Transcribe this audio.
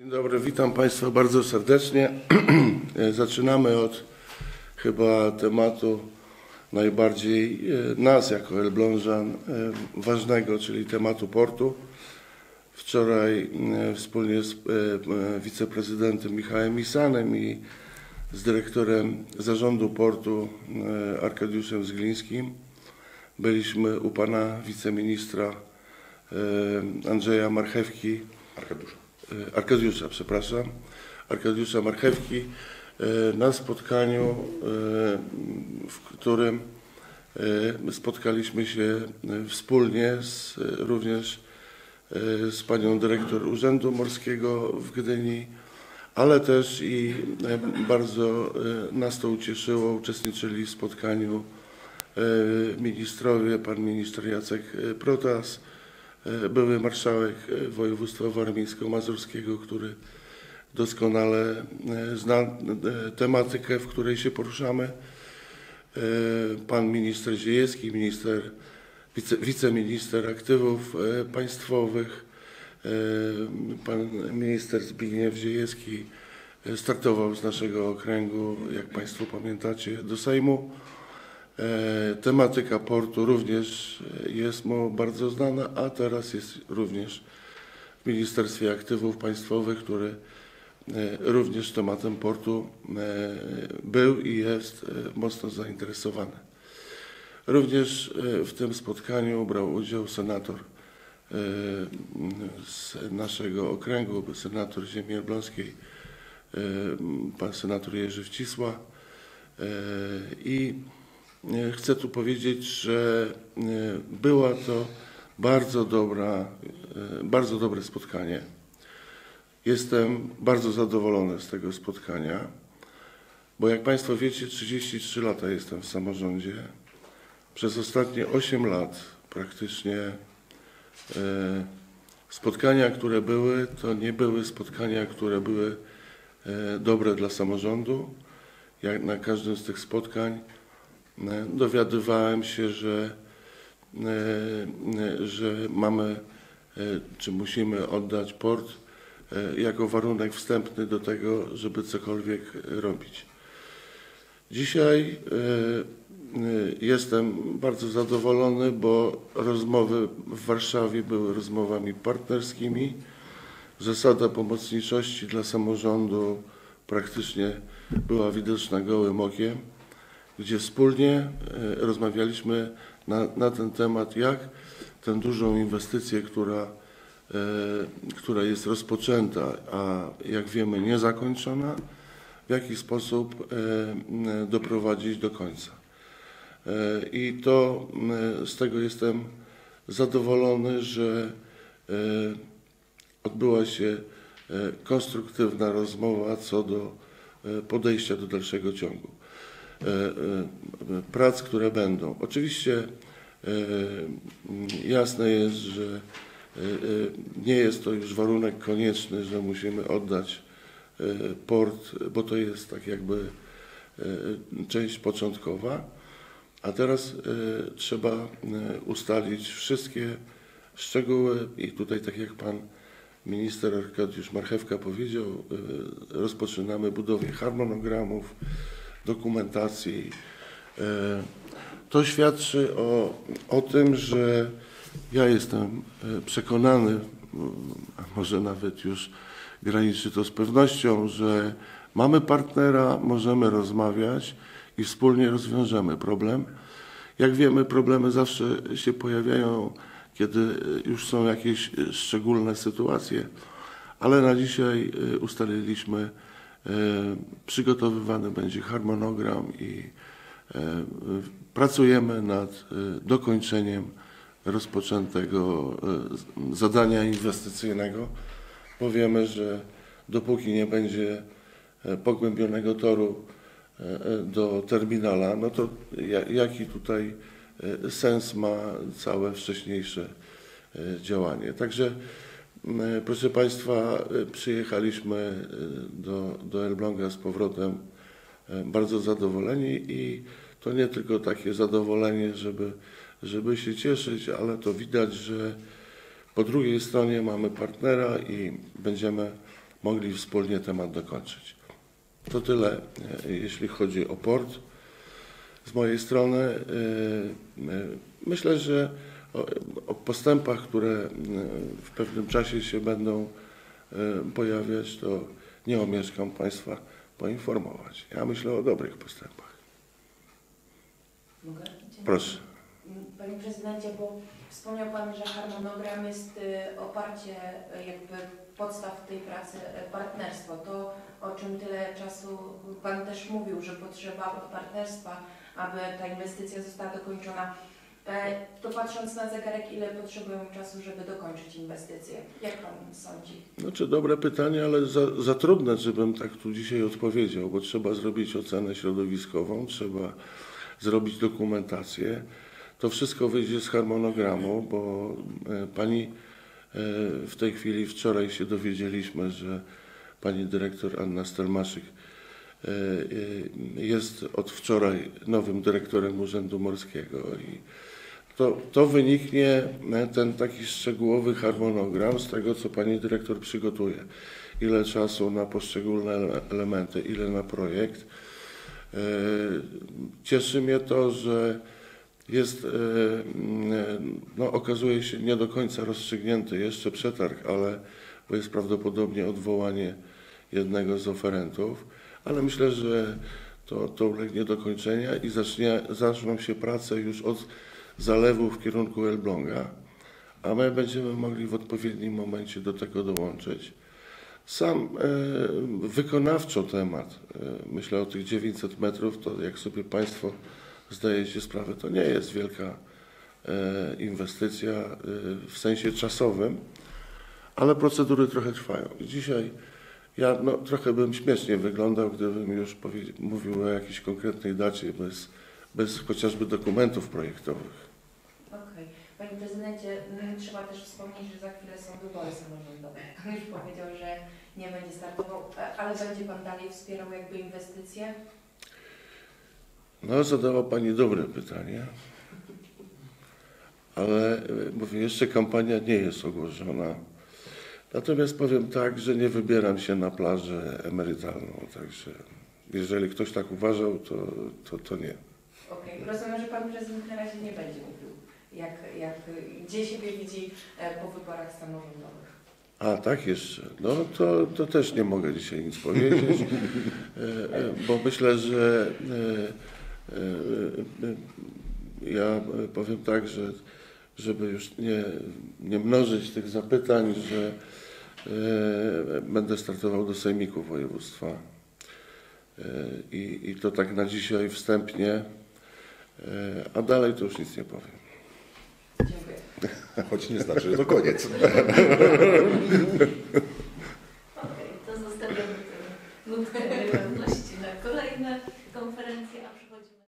Dzień dobry, witam Państwa bardzo serdecznie. Zaczynamy od chyba tematu najbardziej e, nas jako Elblążan e, ważnego, czyli tematu portu. Wczoraj e, wspólnie z wiceprezydentem Michałem Misanem i z dyrektorem zarządu portu Arkadiuszem Zglińskim byliśmy u pana wiceministra Andrzeja Marchewki Arkadiusza. E, Arkadiusza, przepraszam, Arkadiusza Marchewki e, na spotkaniu, e, w którym spotkaliśmy się wspólnie z, również z panią dyrektor Urzędu Morskiego w Gdyni, ale też i bardzo nas to ucieszyło, uczestniczyli w spotkaniu ministrowie, pan minister Jacek Protas, były marszałek e, województwa warmińsko-mazurskiego, który doskonale e, zna e, tematykę, w której się poruszamy. E, Pan minister Ziejewski, minister, wice, wiceminister aktywów e, państwowych, e, pan minister Zbigniew Ziejewski e, startował z naszego okręgu, jak Państwo pamiętacie, do Sejmu. E, Tematyka portu również e, jest mu bardzo znana, a teraz jest również w Ministerstwie Aktywów Państwowych, który e, również tematem portu był i jest mocno zainteresowany. Również w tym spotkaniu brał udział senator z naszego okręgu, senator ziemi elbląskiej, pan senator Jerzy Wcisła i chcę tu powiedzieć, że e, była to bardzo dobra, e, bardzo dobre spotkanie. Jestem bardzo zadowolony z tego spotkania, bo jak Państwo wiecie, 33 lata jestem w samorządzie. Przez ostatnie 8 lat praktycznie e, spotkania, które były, to nie były spotkania, które były e, dobre dla samorządu. Jak na każdym z tych spotkań e, dowiadywałem się, że, e, e, że mamy, e, czy musimy oddać port e, jako warunek wstępny do tego, żeby cokolwiek robić. Dzisiaj e, e, jestem bardzo zadowolony, bo rozmowy w Warszawie były rozmowami partnerskimi. Zasada pomocniczości dla samorządu praktycznie była widoczna gołym okiem, gdzie wspólnie e, rozmawialiśmy na, na ten temat, jak tę dużą inwestycję, która, e, która jest rozpoczęta, a jak wiemy niezakończona, w jaki sposób e, doprowadzić do końca. I to z tego jestem zadowolony, że odbyła się konstruktywna rozmowa co do podejścia do dalszego ciągu. E, e, Prac, które będą. Oczywiście e, jasne jest, że nie jest to już warunek konieczny, że musimy oddać port, bo to jest tak jakby część początkowa, a teraz trzeba ustalić wszystkie szczegóły i tutaj tak jak pan minister Arkadiusz Marchewka powiedział, rozpoczynamy budowę harmonogramów, dokumentacji. E, To świadczy o, o tym, że ja jestem e, przekonany, m, a może nawet już graniczy to z pewnością, że mamy partnera, możemy rozmawiać i wspólnie rozwiążemy problem. Jak wiemy, problemy zawsze się pojawiają, kiedy e, już są jakieś szczególne sytuacje, ale na dzisiaj ustaliliśmy, przygotowywany będzie harmonogram i e, pracujemy nad e, dokończeniem rozpoczętego e, zadania inwestycyjnego, bo wiemy, że dopóki nie będzie e, pogłębionego toru e, e, do terminala, no to ja- jaki tutaj e, sens ma całe wcześniejsze e, działanie. Także proszę Państwa, e, przyjechaliśmy e, do, do Elbląga z powrotem e, bardzo zadowoleni i to nie tylko takie zadowolenie, żeby, żeby się cieszyć, ale to widać, że po drugiej stronie mamy partnera i będziemy mogli wspólnie temat dokończyć. To tyle, jeśli chodzi o port. Z mojej strony myślę, że o, o postępach, które e, w pewnym czasie się będą e, pojawiać, to nie omieszkam Państwa poinformować. Ja myślę o dobrych postępach. Mogę? Proszę. Panie prezydencie, bo wspomniał Pan, że harmonogram jest y, oparcie jakby podstaw tej pracy y, partnerstwo. To, o czym tyle czasu Pan też mówił, że potrzeba partnerstwa, aby ta inwestycja została dokończona. E, To patrząc na zegarek, ile potrzebują czasu, żeby dokończyć inwestycję? Jak Pan sądzi? Znaczy dobre pytanie, ale za, za trudne, żebym tak tu dzisiaj odpowiedział, bo trzeba zrobić ocenę środowiskową, trzeba zrobić dokumentację. To wszystko wyjdzie z harmonogramu, bo e, pani e, w tej chwili, wczoraj się dowiedzieliśmy, że pani dyrektor Anna Stelmaszyk jest od wczoraj nowym dyrektorem Urzędu Morskiego i to, to wyniknie e, ten taki szczegółowy harmonogram z tego, co pani dyrektor przygotuje. Ile czasu na poszczególne ele- elementy, ile na projekt. E, Cieszy mnie to, że jest, e, mm, no, okazuje się nie do końca rozstrzygnięty jeszcze przetarg, ale bo jest prawdopodobnie odwołanie jednego z oferentów, ale myślę, że to, to ulegnie dokończenia i zacznie, zaczną się prace już od zalewu w kierunku Elbląga, a my będziemy mogli w odpowiednim momencie do tego dołączyć. Sam e, wykonawczo temat, e, myślę o tych 900 metrów, to jak sobie Państwo zdajecie sprawę, to nie jest wielka e, inwestycja e, w sensie czasowym, ale procedury trochę trwają. Dzisiaj ja no, trochę bym śmiesznie wyglądał, gdybym już mówił o jakiejś konkretnej dacie bez, bez chociażby dokumentów projektowych. Okej. Panie prezydencie, mm, trzeba też wspomnieć, że za chwilę są wybory samorządowe. Pan już powiedział, że nie będzie startował, e, ale będzie Pan dalej wspierał jakby inwestycje? No, zadała Pani dobre pytanie, ale e, mówię, jeszcze kampania nie jest ogłoszona. Natomiast powiem tak, że nie wybieram się na plażę emerytalną, także jeżeli ktoś tak uważał, to, to, to nie. Okej. Rozumiem, że Pan prezydent na razie nie będzie mówił, jak, jak, gdzie siebie widzi e, po wyborach samorządowych. A tak jeszcze, no to, to też nie mogę dzisiaj nic powiedzieć, e, bo myślę, że e, ja powiem tak, że żeby już nie, nie mnożyć tych zapytań, że e, będę startował do Sejmiku Województwa E, i, i to tak na dzisiaj wstępnie, e, a dalej to już nic nie powiem. Dziękuję. Choć nie znaczy, że to koniec.